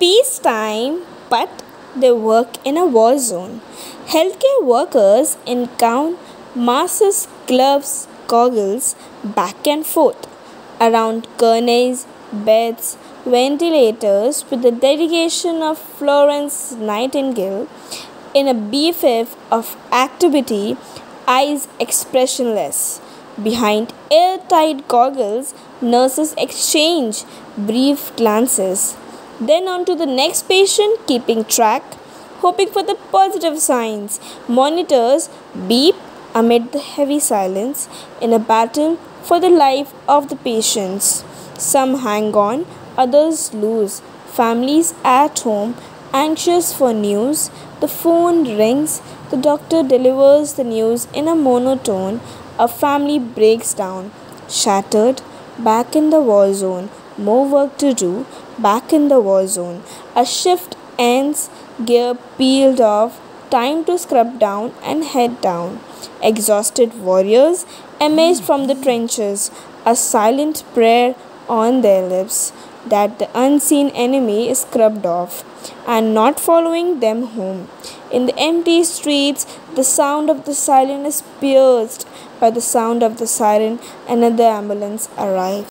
peacetime, but they work in a war zone. Healthcare workers encounter masks, gloves, goggles back and forth around gurneys, beds, ventilators with the dedication of Florence Nightingale in a BFF of activity, eyes expressionless. Behind airtight goggles, nurses exchange brief glances. Then on to the next patient, keeping track, hoping for the positive signs. Monitors beep amid the heavy silence in a battle for the life of the patients. Some hang on, others lose. Families at home, anxious for news. The phone rings, the doctor delivers the news in a monotone. A family breaks down, shattered, back in the war zone. More work to do, back in the war zone. A shift ends, gear peeled off, time to scrub down and head down. Exhausted warriors emerge from the trenches, a silent prayer on their lips that the unseen enemy is scrubbed off and not following them home. In the empty streets, the sound of the siren is pierced by the sound of the siren. Another ambulance arrives.